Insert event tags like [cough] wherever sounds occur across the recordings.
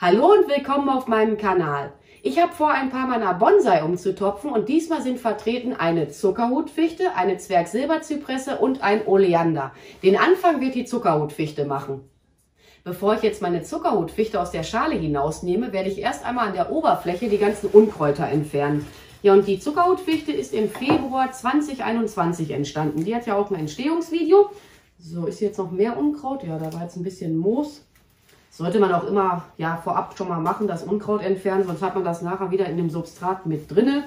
Hallo und willkommen auf meinem Kanal. Ich habe vor, ein paar meiner Bonsai umzutopfen und diesmal sind vertreten eine Zuckerhutfichte, eine Zwergsilberzypresse und ein Oleander. Den Anfang wird die Zuckerhutfichte machen. Bevor ich jetzt meine Zuckerhutfichte aus der Schale hinausnehme, werde ich erst einmal an der Oberfläche die ganzen Unkräuter entfernen. Ja, und die Zuckerhutfichte ist im Februar 2021 entstanden. Die hat ja auch ein Entstehungsvideo. So, ist jetzt noch mehr Unkraut? Ja, da war jetzt ein bisschen Moos. Sollte man auch immer ja, vorab schon mal machen, das Unkraut entfernen, sonst hat man das nachher wieder in dem Substrat mit drinne.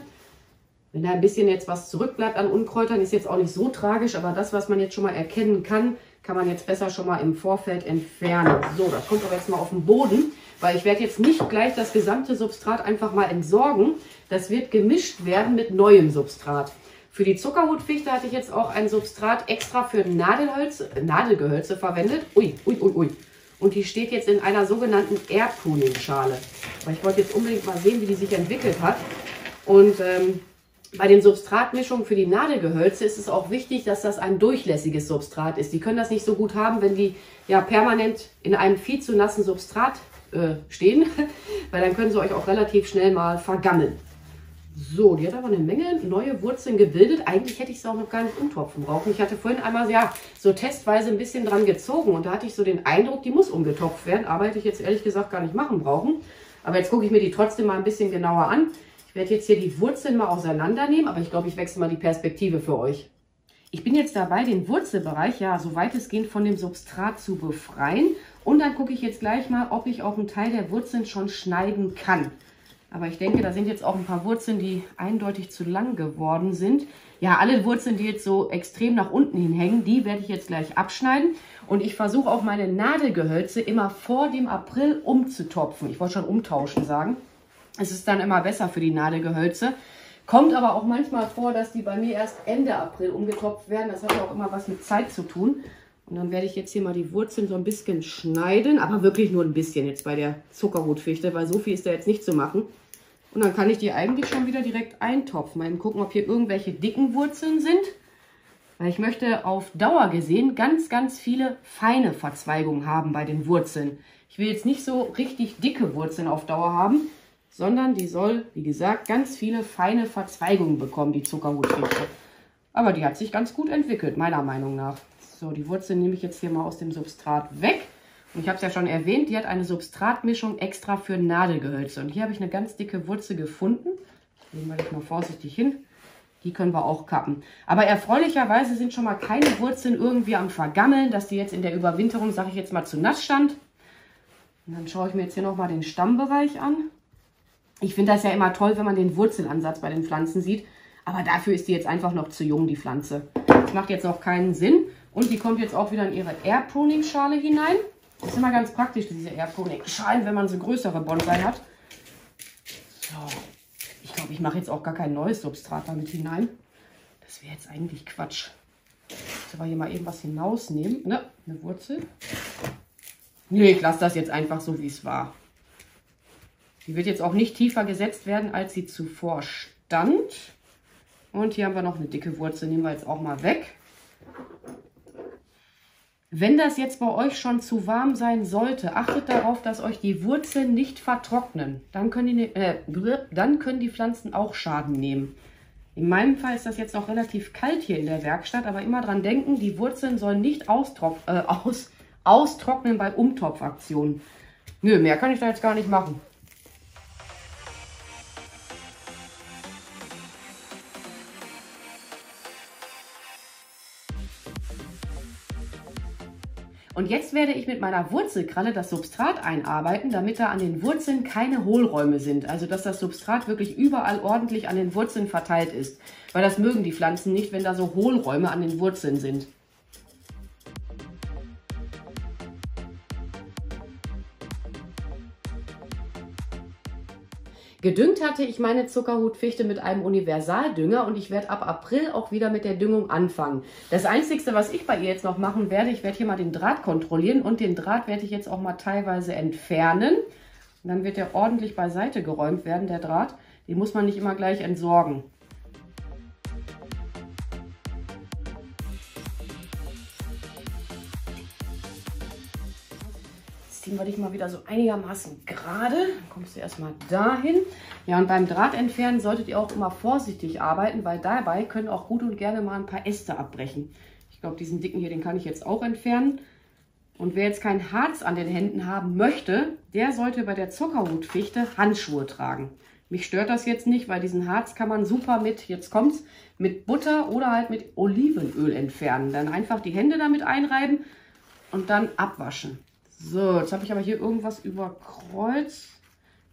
Wenn da ein bisschen jetzt was zurückbleibt an Unkräutern, ist jetzt auch nicht so tragisch, aber das, was man jetzt schon mal erkennen kann, kann man jetzt besser schon mal im Vorfeld entfernen. So, das kommt aber jetzt mal auf den Boden, weil ich werde jetzt nicht gleich das gesamte Substrat einfach mal entsorgen. Das wird gemischt werden mit neuem Substrat. Für die Zuckerhutfichte hatte ich jetzt auch ein Substrat extra für Nadelhölze, Nadelgehölze verwendet. Ui, ui, ui, ui. Und die steht jetzt in einer sogenannten Air Pruning Schale. Weil ich wollte jetzt unbedingt mal sehen, wie die sich entwickelt hat. Und ähm, bei den Substratmischungen für die Nadelgehölze ist es auch wichtig, dass das ein durchlässiges Substrat ist. Die können das nicht so gut haben, wenn die ja permanent in einem viel zu nassen Substrat äh, stehen, [laughs] weil dann können sie euch auch relativ schnell mal vergammeln. So, die hat aber eine Menge neue Wurzeln gebildet. Eigentlich hätte ich sie auch noch gar nicht umtopfen brauchen. Ich hatte vorhin einmal ja so testweise ein bisschen dran gezogen und da hatte ich so den Eindruck, die muss umgetopft werden. Aber hätte ich jetzt ehrlich gesagt gar nicht machen brauchen. Aber jetzt gucke ich mir die trotzdem mal ein bisschen genauer an. Ich werde jetzt hier die Wurzeln mal auseinandernehmen, aber ich glaube, ich wechsle mal die Perspektive für euch. Ich bin jetzt dabei, den Wurzelbereich ja so weitestgehend von dem Substrat zu befreien. Und dann gucke ich jetzt gleich mal, ob ich auch einen Teil der Wurzeln schon schneiden kann. Aber ich denke, da sind jetzt auch ein paar Wurzeln, die eindeutig zu lang geworden sind. Ja, alle Wurzeln, die jetzt so extrem nach unten hinhängen, die werde ich jetzt gleich abschneiden. Und ich versuche auch meine Nadelgehölze immer vor dem April umzutopfen. Ich wollte schon umtauschen sagen. Es ist dann immer besser für die Nadelgehölze. Kommt aber auch manchmal vor, dass die bei mir erst Ende April umgetopft werden. Das hat ja auch immer was mit Zeit zu tun. Und dann werde ich jetzt hier mal die Wurzeln so ein bisschen schneiden, aber wirklich nur ein bisschen jetzt bei der Zuckerhutfichte, weil so viel ist da jetzt nicht zu machen. Und dann kann ich die eigentlich schon wieder direkt eintopfen. Mal gucken, ob hier irgendwelche dicken Wurzeln sind. Weil ich möchte auf Dauer gesehen ganz, ganz viele feine Verzweigungen haben bei den Wurzeln. Ich will jetzt nicht so richtig dicke Wurzeln auf Dauer haben, sondern die soll, wie gesagt, ganz viele feine Verzweigungen bekommen, die Zuckerhutfichte. Aber die hat sich ganz gut entwickelt, meiner Meinung nach. So, die Wurzeln nehme ich jetzt hier mal aus dem Substrat weg. Und ich habe es ja schon erwähnt, die hat eine Substratmischung extra für Nadelgehölze. Und hier habe ich eine ganz dicke Wurzel gefunden. Legen wir das mal vorsichtig hin. Die können wir auch kappen. Aber erfreulicherweise sind schon mal keine Wurzeln irgendwie am Vergammeln, dass die jetzt in der Überwinterung, sage ich jetzt mal, zu nass stand. Und dann schaue ich mir jetzt hier nochmal den Stammbereich an. Ich finde das ja immer toll, wenn man den Wurzelansatz bei den Pflanzen sieht. Aber dafür ist die jetzt einfach noch zu jung, die Pflanze. Das macht jetzt auch keinen Sinn. Und die kommt jetzt auch wieder in ihre Air Pruning Schale hinein. Das ist immer ganz praktisch, diese Air Pruning Schalen, wenn man so größere Bonsai hat. So. Ich glaube, ich mache jetzt auch gar kein neues Substrat damit hinein. Das wäre jetzt eigentlich Quatsch. Muss aber hier mal eben was hinausnehmen. Ne, eine Wurzel. Nee, ich lasse das jetzt einfach so, wie es war. Die wird jetzt auch nicht tiefer gesetzt werden, als sie zuvor stand. Und hier haben wir noch eine dicke Wurzel, nehmen wir jetzt auch mal weg. Wenn das jetzt bei euch schon zu warm sein sollte, achtet darauf, dass euch die Wurzeln nicht vertrocknen. Dann können die, äh, dann können die Pflanzen auch Schaden nehmen. In meinem Fall ist das jetzt noch relativ kalt hier in der Werkstatt, aber immer dran denken, die Wurzeln sollen nicht äh, aus, austrocknen bei Umtopfaktionen. Nö, mehr kann ich da jetzt gar nicht machen. Und jetzt werde ich mit meiner Wurzelkralle das Substrat einarbeiten, damit da an den Wurzeln keine Hohlräume sind. Also dass das Substrat wirklich überall ordentlich an den Wurzeln verteilt ist. Weil das mögen die Pflanzen nicht, wenn da so Hohlräume an den Wurzeln sind. Gedüngt hatte ich meine Zuckerhutfichte mit einem Universaldünger und ich werde ab April auch wieder mit der Düngung anfangen. Das Einzige, was ich bei ihr jetzt noch machen werde, ich werde hier mal den Draht kontrollieren und den Draht werde ich jetzt auch mal teilweise entfernen. Und dann wird der ordentlich beiseite geräumt werden, der Draht. Den muss man nicht immer gleich entsorgen. Ziehen wir dich mal wieder so einigermaßen gerade. Dann kommst du erstmal dahin. Ja, und beim Drahtentfernen solltet ihr auch immer vorsichtig arbeiten, weil dabei können auch gut und gerne mal ein paar Äste abbrechen. Ich glaube, diesen dicken hier, den kann ich jetzt auch entfernen. Und wer jetzt kein Harz an den Händen haben möchte, der sollte bei der Zuckerhutfichte Handschuhe tragen. Mich stört das jetzt nicht, weil diesen Harz kann man super mit, jetzt kommt's, mit Butter oder halt mit Olivenöl entfernen. Dann einfach die Hände damit einreiben und dann abwaschen. So, jetzt habe ich aber hier irgendwas überkreuzt.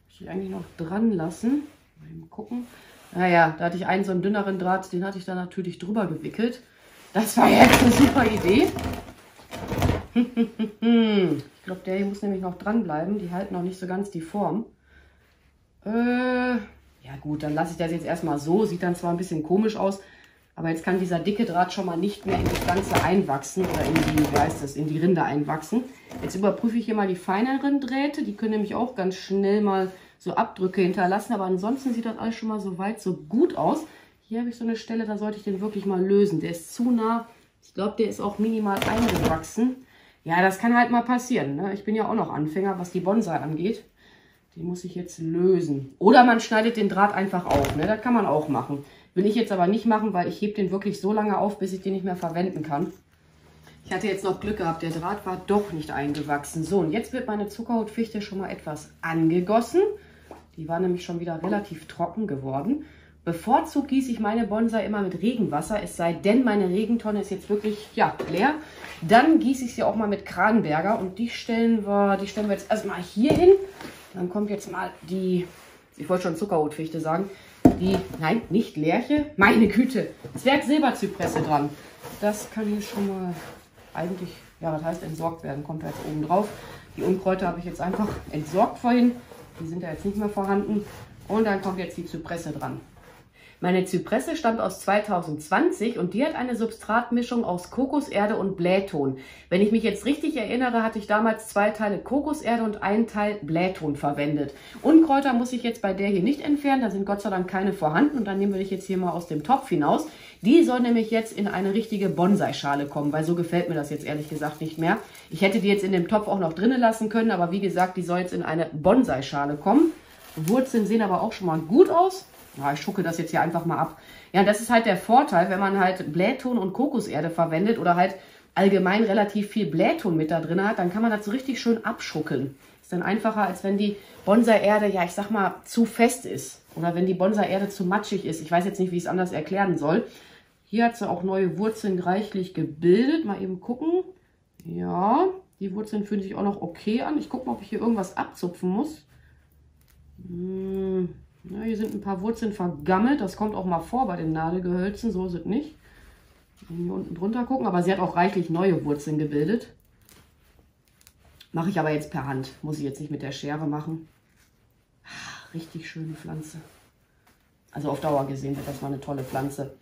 Muss ich eigentlich noch dran lassen. Mal gucken. Naja, da hatte ich einen so einen dünneren Draht, den hatte ich da natürlich drüber gewickelt. Das war jetzt [laughs] eine super Idee. ich glaube, der hier muss nämlich noch dranbleiben. Die halten noch nicht so ganz die Form. Äh, ja gut, dann lasse ich das jetzt erstmal so. Sieht dann zwar ein bisschen komisch aus, aber jetzt kann dieser dicke Draht schon mal nicht mehr in das Ganze einwachsen oder in die, wie das, in die Rinde einwachsen. Jetzt überprüfe ich hier mal die feineren Drähte. Die können nämlich auch ganz schnell mal so Abdrücke hinterlassen. Aber ansonsten sieht das alles schon mal so weit so gut aus. Hier habe ich so eine Stelle, da sollte ich den wirklich mal lösen. Der ist zu nah. Ich glaube, der ist auch minimal eingewachsen. Ja, das kann halt mal passieren. Ne? Ich bin ja auch noch Anfänger, was die Bonsai angeht. Den muss ich jetzt lösen. Oder man schneidet den Draht einfach auf. Ne? Das kann man auch machen. Will ich jetzt aber nicht machen, weil ich hebe den wirklich so lange auf, bis ich den nicht mehr verwenden kann. Ich hatte jetzt noch Glück gehabt, der Draht war doch nicht eingewachsen. So, und jetzt wird meine Zuckerhutfichte schon mal etwas angegossen. Die war nämlich schon wieder relativ trocken geworden. Bevorzugt gieße ich meine Bonsai immer mit Regenwasser, es sei denn, meine Regentonne ist jetzt wirklich ja, leer. Dann gieße ich sie auch mal mit Kranberger und die stellen wir, die stellen wir jetzt erstmal hier hin. Dann kommt jetzt mal die, ich wollte schon Zuckerhutfichte sagen, die, nein, nicht Lerche, meine Güte, Zwerg-Silberzypresse dran. Das kann hier schon mal eigentlich, ja, das heißt entsorgt werden, kommt da jetzt oben drauf. Die Unkräuter habe ich jetzt einfach entsorgt vorhin. Die sind ja jetzt nicht mehr vorhanden. Und dann kommt jetzt die Zypresse dran. Meine Zypresse stammt aus 2020 und die hat eine Substratmischung aus Kokoserde und Blähton. Wenn ich mich jetzt richtig erinnere, hatte ich damals zwei Teile Kokoserde und einen Teil Blähton verwendet. Unkräuter muss ich jetzt bei der hier nicht entfernen, da sind Gott sei Dank keine vorhanden und dann nehmen wir dich jetzt hier mal aus dem Topf hinaus. Die soll nämlich jetzt in eine richtige Bonsai-Schale kommen, weil so gefällt mir das jetzt ehrlich gesagt nicht mehr. Ich hätte die jetzt in dem Topf auch noch drinnen lassen können, aber wie gesagt, die soll jetzt in eine Bonsai-Schale kommen. Wurzeln sehen aber auch schon mal gut aus. Ja, ich schucke das jetzt hier einfach mal ab. Ja, das ist halt der Vorteil, wenn man halt Blähton und Kokoserde verwendet oder halt allgemein relativ viel Blähton mit da drin hat, dann kann man das so richtig schön abschuckeln. Ist dann einfacher, als wenn die Bonsai-Erde, ja, ich sag mal, zu fest ist. Oder wenn die Bonsai-Erde zu matschig ist. Ich weiß jetzt nicht, wie ich es anders erklären soll. Hier hat sie auch neue Wurzeln reichlich gebildet. Mal eben gucken. Ja, die Wurzeln fühlen sich auch noch okay an. Ich gucke mal, ob ich hier irgendwas abzupfen muss. Hm, ja, hier sind ein paar Wurzeln vergammelt. Das kommt auch mal vor bei den Nadelgehölzen. So ist es nicht. Hier unten drunter gucken. Aber sie hat auch reichlich neue Wurzeln gebildet. Mache ich aber jetzt per Hand. Muss ich jetzt nicht mit der Schere machen. Ah, richtig schöne Pflanze. Also auf Dauer gesehen wird das mal eine tolle Pflanze.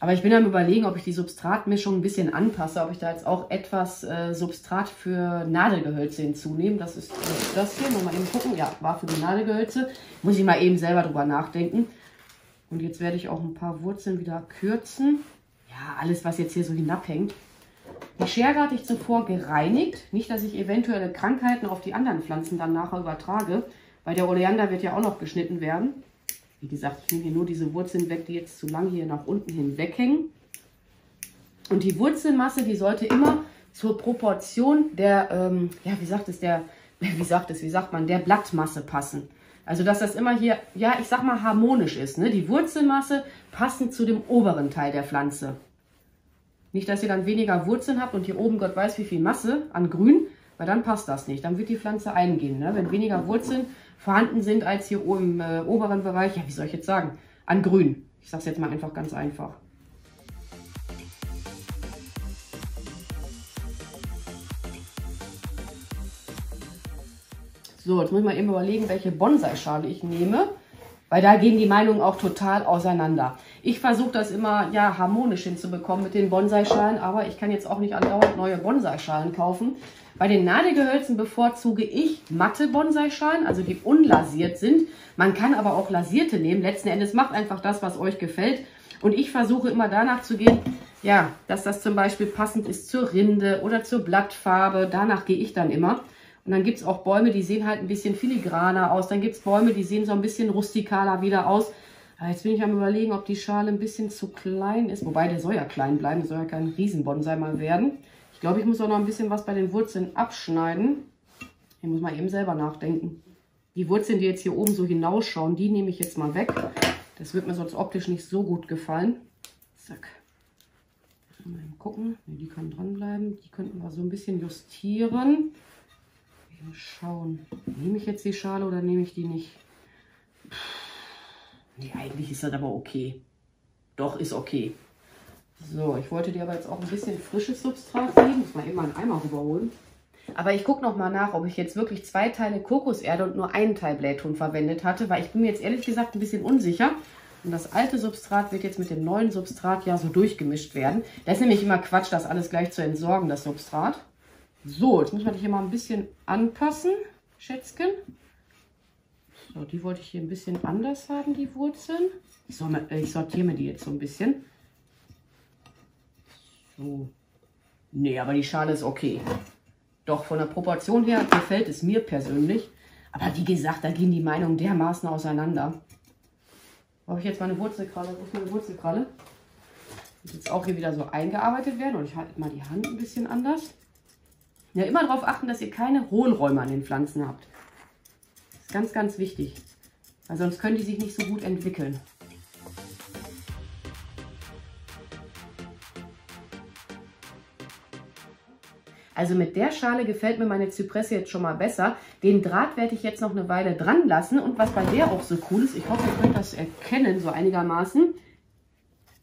Aber ich bin am überlegen, ob ich die Substratmischung ein bisschen anpasse, ob ich da jetzt auch etwas äh, Substrat für Nadelgehölze hinzunehme. Das ist das hier, mal eben gucken. Ja, war für die Nadelgehölze. Muss ich mal eben selber drüber nachdenken. Und jetzt werde ich auch ein paar Wurzeln wieder kürzen. Ja, alles, was jetzt hier so hinabhängt. Die Schere hatte ich zuvor gereinigt. Nicht, dass ich eventuelle Krankheiten auf die anderen Pflanzen dann nachher übertrage. Weil der Oleander wird ja auch noch geschnitten werden. Wie gesagt, ich nehme hier nur diese Wurzeln weg, die jetzt zu lang hier nach unten hin weghängen. Und die Wurzelmasse, die sollte immer zur Proportion der, ähm, ja, wie sagt es, der, [laughs] wie sagt es, wie sagt man, der Blattmasse passen. Also, dass das immer hier, ja, ich sag mal, harmonisch ist. Ne? Die Wurzelmasse passend zu dem oberen Teil der Pflanze. Nicht, dass ihr dann weniger Wurzeln habt und hier oben Gott weiß wie viel Masse an Grün, weil dann passt das nicht. Dann wird die Pflanze eingehen. Ne? Wenn weniger Wurzeln vorhanden sind als hier im äh, oberen Bereich, ja, wie soll ich jetzt sagen, an Grün. Ich sage es jetzt mal einfach ganz einfach. So, jetzt muss ich mal eben überlegen, welche Bonsai-Schale ich nehme, weil da gehen die Meinungen auch total auseinander. Ich versuche das immer ja harmonisch hinzubekommen mit den Bonsai-Schalen, aber ich kann jetzt auch nicht andauernd neue Bonsai-Schalen kaufen, bei den Nadelgehölzen bevorzuge ich matte Bonsai-Schalen, also die unlasiert sind. Man kann aber auch lasierte nehmen. Letzten Endes macht einfach das, was euch gefällt. Und ich versuche immer danach zu gehen, ja, dass das zum Beispiel passend ist zur Rinde oder zur Blattfarbe. Danach gehe ich dann immer. Und dann gibt es auch Bäume, die sehen halt ein bisschen filigraner aus. Dann gibt es Bäume, die sehen so ein bisschen rustikaler wieder aus. Aber jetzt bin ich am überlegen, ob die Schale ein bisschen zu klein ist. Wobei, der soll ja klein bleiben. Soll ja kein Riesenbonsai mal werden. Ich glaube, ich muss auch noch ein bisschen was bei den Wurzeln abschneiden. Ich muss mal eben selber nachdenken. Die Wurzeln, die jetzt hier oben so hinausschauen, die nehme ich jetzt mal weg. Das wird mir sonst optisch nicht so gut gefallen. Zack. Mal gucken. Nee, die kann dranbleiben. Die könnten wir so ein bisschen justieren. Mal schauen. Nehme ich jetzt die Schale oder nehme ich die nicht? Nee, eigentlich ist das aber okay. Doch, ist okay. So, ich wollte dir aber jetzt auch ein bisschen frisches Substrat geben. Muss mal eben einen Eimer rüberholen. Aber ich gucke noch mal nach, ob ich jetzt wirklich zwei Teile Kokoserde und nur einen Teil Blähton verwendet hatte, weil ich bin mir jetzt ehrlich gesagt ein bisschen unsicher. Und das alte Substrat wird jetzt mit dem neuen Substrat ja so durchgemischt werden. Das ist nämlich immer Quatsch, das alles gleich zu entsorgen, das Substrat. So, jetzt wir die hier mal ein bisschen anpassen, Schätzchen. So, die wollte ich hier ein bisschen anders haben, die Wurzeln. Ich sortiere mir die jetzt so ein bisschen. So. Nee, aber die Schale ist okay. Doch, von der Proportion her gefällt es mir persönlich. Aber wie gesagt, da gehen die Meinungen dermaßen auseinander. Habe ich jetzt meine Wurzelkralle? Wo ist meine Wurzelkralle? Muss jetzt auch hier wieder so eingearbeitet werden. Und ich halte mal die Hand ein bisschen anders. Ja, immer darauf achten, dass ihr keine Hohlräume an den Pflanzen habt. Das ist ganz, ganz wichtig. Weil sonst können die sich nicht so gut entwickeln. Also mit der Schale gefällt mir meine Zypresse jetzt schon mal besser. Den Draht werde ich jetzt noch eine Weile dran lassen. Und was bei der auch so cool ist, ich hoffe, ihr könnt das erkennen, so einigermaßen.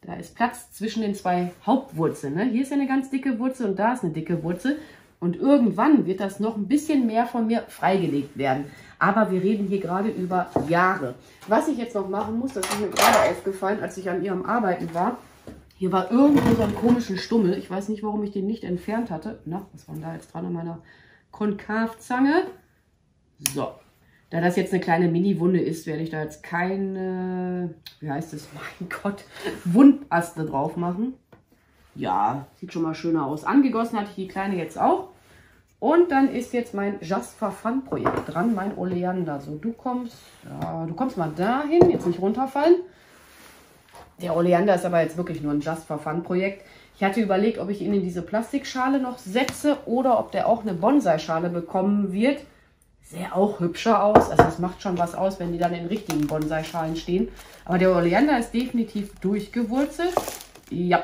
Da ist Platz zwischen den zwei Hauptwurzeln. Ne? Hier ist ja eine ganz dicke Wurzel und da ist eine dicke Wurzel. Und irgendwann wird das noch ein bisschen mehr von mir freigelegt werden. Aber wir reden hier gerade über Jahre. Was ich jetzt noch machen muss, das ist mir gerade aufgefallen, als ich an ihrem Arbeiten war. Hier war irgendwo so ein komischen Stummel. Ich weiß nicht, warum ich den nicht entfernt hatte. Na, was war denn da jetzt dran an meiner Konkavzange? So. Da das jetzt eine kleine Mini-Wunde ist, werde ich da jetzt keine, wie heißt es, [laughs] mein Gott, Wundaste drauf machen. Ja, sieht schon mal schöner aus. Angegossen hatte ich die kleine jetzt auch. Und dann ist jetzt mein Just for Fun Projekt dran, mein Oleander. So, du kommst, ja, du kommst mal dahin, jetzt nicht runterfallen. Der Oleander ist aber jetzt wirklich nur ein Just for Fun Projekt. Ich hatte überlegt, ob ich ihn in diese Plastikschale noch setze oder ob der auch eine Bonsai-Schale bekommen wird. Sähe auch hübscher aus. Also es macht schon was aus, wenn die dann in richtigen Bonsai-Schalen stehen. Aber der Oleander ist definitiv durchgewurzelt. Ja,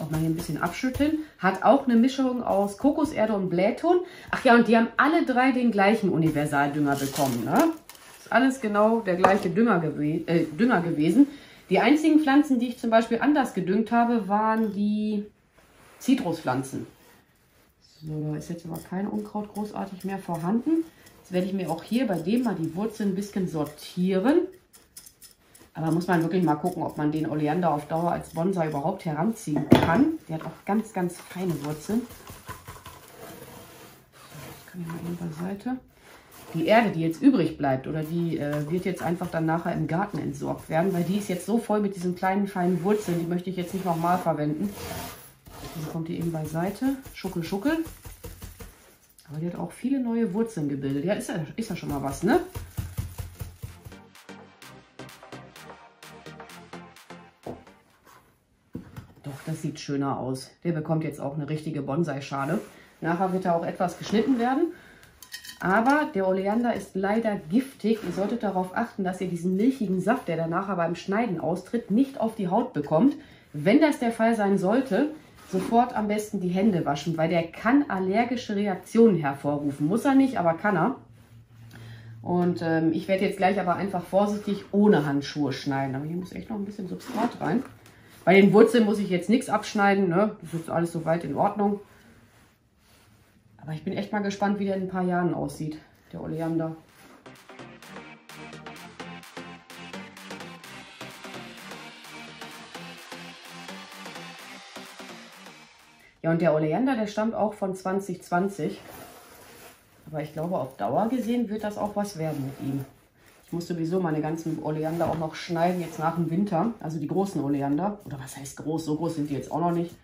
auch mal hier ein bisschen abschütteln. Hat auch eine Mischung aus Kokoserde und Blähton. Ach ja, und die haben alle drei den gleichen Universaldünger bekommen. Ne? Alles genau der gleiche Dünger, gew äh, Dünger gewesen. Die einzigen Pflanzen, die ich zum Beispiel anders gedüngt habe, waren die Zitruspflanzen. So, da ist jetzt aber kein Unkraut großartig mehr vorhanden. Jetzt werde ich mir auch hier bei dem mal die Wurzeln ein bisschen sortieren. Aber muss man wirklich mal gucken, ob man den Oleander auf Dauer als Bonsai überhaupt heranziehen kann. Der hat auch ganz, ganz feine Wurzeln. Das kann ich mal eben beiseite. Die Erde, die jetzt übrig bleibt, oder die äh, wird jetzt einfach dann nachher im Garten entsorgt werden, weil die ist jetzt so voll mit diesen kleinen, feinen Wurzeln, die möchte ich jetzt nicht nochmal verwenden. Dann kommt die eben beiseite. Schuckel, schuckel. Aber die hat auch viele neue Wurzeln gebildet. Ja, ist ja, ist ja schon mal was, ne? das sieht schöner aus. Der bekommt jetzt auch eine richtige Bonsai-Schale. Nachher wird er auch etwas geschnitten werden. Aber der Oleander ist leider giftig. Ihr solltet darauf achten, dass ihr diesen milchigen Saft, der dann nachher beim Schneiden austritt, nicht auf die Haut bekommt. Wenn das der Fall sein sollte, sofort am besten die Hände waschen, weil der kann allergische Reaktionen hervorrufen. Muss er nicht, aber kann er. Und ähm, ich werde jetzt gleich aber einfach vorsichtig ohne Handschuhe schneiden. Aber hier muss echt noch ein bisschen Substrat rein. Bei den Wurzeln muss ich jetzt nichts abschneiden. Ne? Das ist alles soweit in Ordnung. Aber ich bin echt mal gespannt, wie der in ein paar Jahren aussieht, der Oleander. Ja, und der Oleander, der stammt auch von 2020. Aber ich glaube, auf Dauer gesehen wird das auch was werden mit ihm. Ich muss sowieso meine ganzen Oleander auch noch schneiden, jetzt nach dem Winter. Also die großen Oleander. Oder was heißt groß? So groß sind die jetzt auch noch nicht.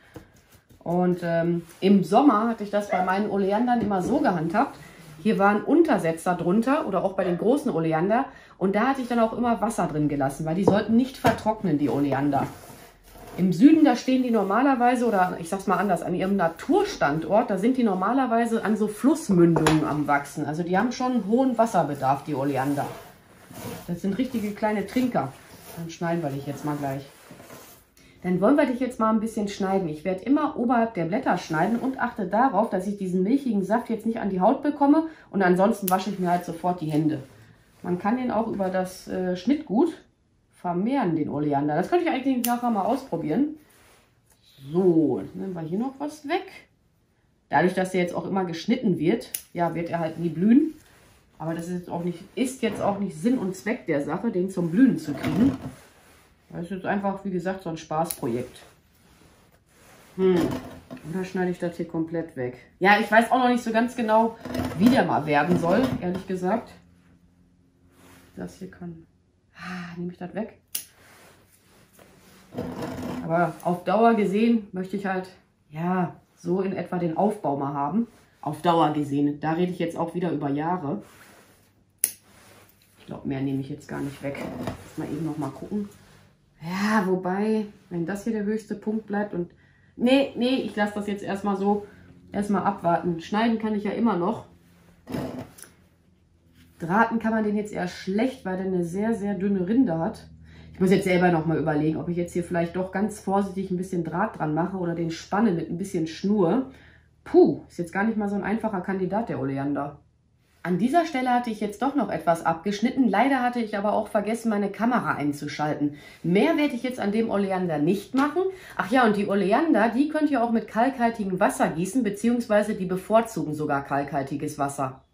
Und ähm, im Sommer hatte ich das bei meinen Oleandern immer so gehandhabt. Hier waren Untersetzer drunter oder auch bei den großen Oleander. Und da hatte ich dann auch immer Wasser drin gelassen, weil die sollten nicht vertrocknen, die Oleander. Im Süden, da stehen die normalerweise, oder ich sag's mal anders, an ihrem Naturstandort, da sind die normalerweise an so Flussmündungen am Wachsen. Also die haben schon einen hohen Wasserbedarf, die Oleander. Das sind richtige kleine Trinker. Dann schneiden wir dich jetzt mal gleich. Dann wollen wir dich jetzt mal ein bisschen schneiden. Ich werde immer oberhalb der Blätter schneiden und achte darauf, dass ich diesen milchigen Saft jetzt nicht an die Haut bekomme. Und ansonsten wasche ich mir halt sofort die Hände. Man kann den auch über das äh, Schnittgut vermehren, den Oleander. Das könnte ich eigentlich nachher mal ausprobieren. So, nehmen wir hier noch was weg. Dadurch, dass er jetzt auch immer geschnitten wird, ja, wird er halt nie blühen. Aber das ist jetzt auch nicht, ist jetzt auch nicht Sinn und Zweck der Sache, den zum Blühen zu kriegen. Das ist jetzt einfach, wie gesagt, so ein Spaßprojekt. Hm. Oder schneide ich das hier komplett weg? Ja, ich weiß auch noch nicht so ganz genau, wie der mal werden soll, ehrlich gesagt. Das hier kann Ah, nehme ich das weg. Aber auf Dauer gesehen möchte ich halt, ja, so in etwa den Aufbau mal haben. Auf Dauer gesehen. Da rede ich jetzt auch wieder über Jahre. Ich glaube, mehr nehme ich jetzt gar nicht weg. Mal eben noch mal gucken. Ja, wobei, wenn das hier der höchste Punkt bleibt und... Nee, nee, ich lasse das jetzt erstmal so, erstmal abwarten. Schneiden kann ich ja immer noch. Drahten kann man den jetzt eher schlecht, weil der eine sehr, sehr dünne Rinde hat. Ich muss jetzt selber nochmal überlegen, ob ich jetzt hier vielleicht doch ganz vorsichtig ein bisschen Draht dran mache oder den spanne mit ein bisschen Schnur. Puh, ist jetzt gar nicht mal so ein einfacher Kandidat, der Oleander. An dieser Stelle hatte ich jetzt doch noch etwas abgeschnitten. Leider hatte ich aber auch vergessen, meine Kamera einzuschalten. Mehr werde ich jetzt an dem Oleander nicht machen. Ach ja, und die Oleander, die könnt ihr auch mit kalkhaltigem Wasser gießen, beziehungsweise die bevorzugen sogar kalkhaltiges Wasser.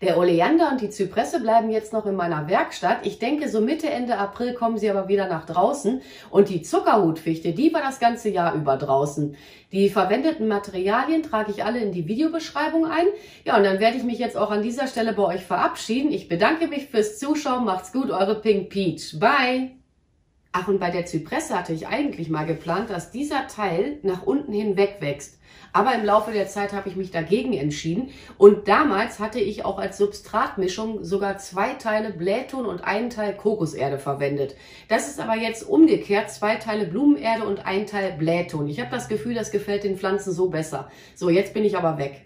Der Oleander und die Zypresse bleiben jetzt noch in meiner Werkstatt. Ich denke, so Mitte, Ende April kommen sie aber wieder nach draußen. Und die Zuckerhutfichte, die war das ganze Jahr über draußen. Die verwendeten Materialien trage ich alle in die Videobeschreibung ein. Ja, und dann werde ich mich jetzt auch an dieser Stelle bei euch verabschieden. Ich bedanke mich fürs Zuschauen. Macht's gut, eure Pink Peach. Bye! Ach, und bei der Zypresse hatte ich eigentlich mal geplant, dass dieser Teil nach unten hin wegwächst. Aber im Laufe der Zeit habe ich mich dagegen entschieden. Und damals hatte ich auch als Substratmischung sogar zwei Teile Blähton und einen Teil Kokoserde verwendet. Das ist aber jetzt umgekehrt, zwei Teile Blumenerde und ein Teil Blähton. Ich habe das Gefühl, das gefällt den Pflanzen so besser. So, jetzt bin ich aber weg.